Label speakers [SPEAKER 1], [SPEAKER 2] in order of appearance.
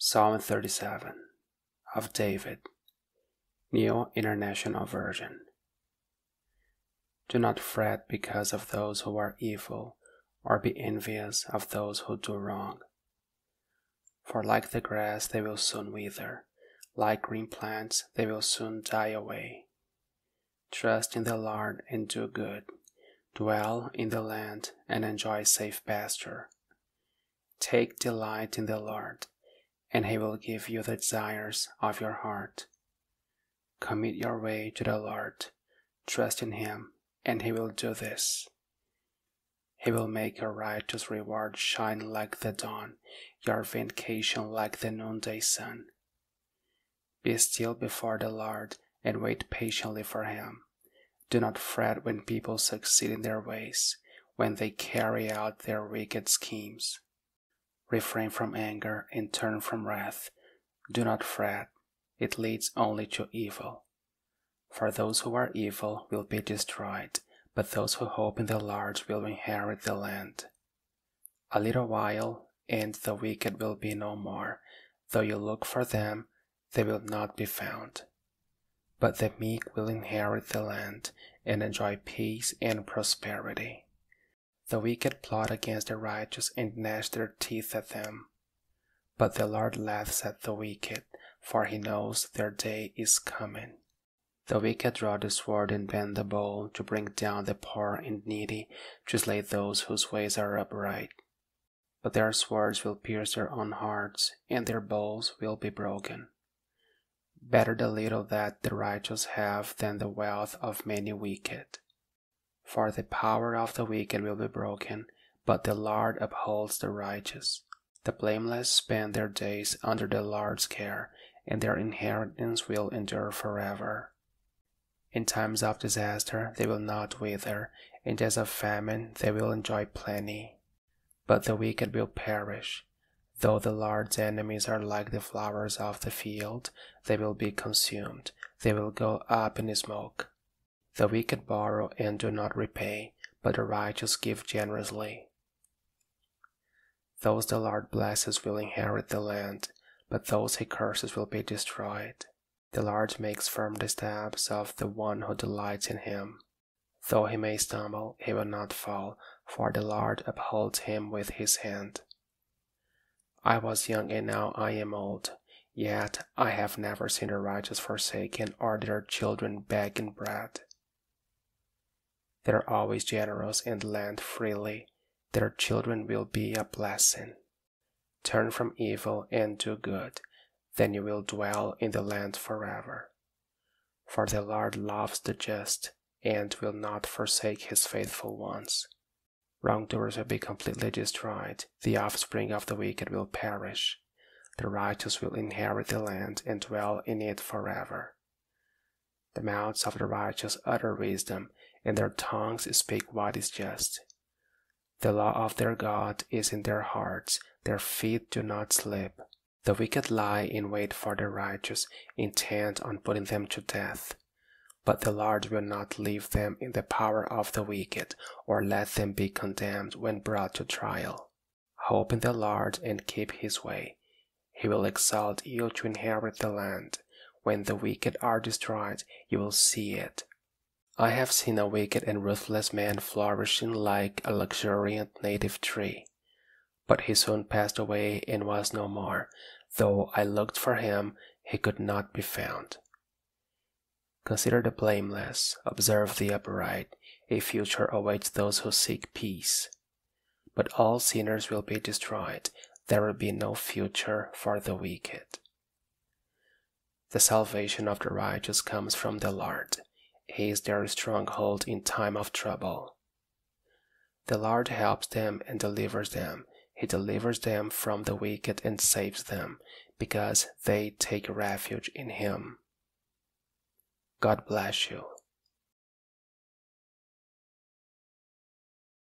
[SPEAKER 1] Psalm 37 of David, New International Version. Do not fret because of those who are evil, or be envious of those who do wrong. For like the grass, they will soon wither, like green plants, they will soon die away. Trust in the Lord and do good, dwell in the land and enjoy safe pasture. Take delight in the Lord and he will give you the desires of your heart. Commit your way to the Lord, trust in him, and he will do this. He will make your righteous reward shine like the dawn, your vindication like the noonday sun. Be still before the Lord and wait patiently for him. Do not fret when people succeed in their ways, when they carry out their wicked schemes. Refrain from anger and turn from wrath. Do not fret, it leads only to evil. For those who are evil will be destroyed, but those who hope in the Lord will inherit the land. A little while, and the wicked will be no more. Though you look for them, they will not be found. But the meek will inherit the land and enjoy peace and prosperity. The wicked plot against the righteous and gnash their teeth at them. But the Lord laughs at the wicked, for he knows their day is coming. The wicked draw the sword and bend the bow to bring down the poor and needy, to slay those whose ways are upright. But their swords will pierce their own hearts, and their bows will be broken. Better the little that the righteous have than the wealth of many wicked. For the power of the wicked will be broken, but the Lord upholds the righteous. The blameless spend their days under the Lord's care, and their inheritance will endure forever. In times of disaster they will not wither, in days of famine they will enjoy plenty. But the wicked will perish. Though the Lord's enemies are like the flowers of the field, they will be consumed, they will go up in smoke. The wicked borrow and do not repay, but the righteous give generously. Those the Lord blesses will inherit the land, but those he curses will be destroyed. The Lord makes firm the steps of the one who delights in him. Though he may stumble, he will not fall, for the Lord upholds him with his hand. I was young and now I am old, yet I have never seen the righteous forsaken or their children begging bread. They are always generous and lend freely. Their children will be a blessing. Turn from evil and do good, then you will dwell in the land forever. For the Lord loves the just and will not forsake his faithful ones. Wrongdoers will be completely destroyed, the offspring of the wicked will perish. The righteous will inherit the land and dwell in it forever. The mouths of the righteous utter wisdom, and their tongues speak what is just. The law of their God is in their hearts, their feet do not slip. The wicked lie in wait for the righteous, intent on putting them to death. But the Lord will not leave them in the power of the wicked, or let them be condemned when brought to trial. Hope in the Lord and keep his way. He will exalt you to inherit the land. When the wicked are destroyed, you will see it I have seen a wicked and ruthless man flourishing like a luxuriant native tree. But he soon passed away and was no more. Though I looked for him, he could not be found. Consider the blameless, observe the upright. A future awaits those who seek peace. But all sinners will be destroyed. There will be no future for the wicked. The salvation of the righteous comes from the Lord. He is their stronghold in time of trouble. The Lord helps them and delivers them. He delivers them from the wicked and saves them, because they take refuge in Him. God bless you.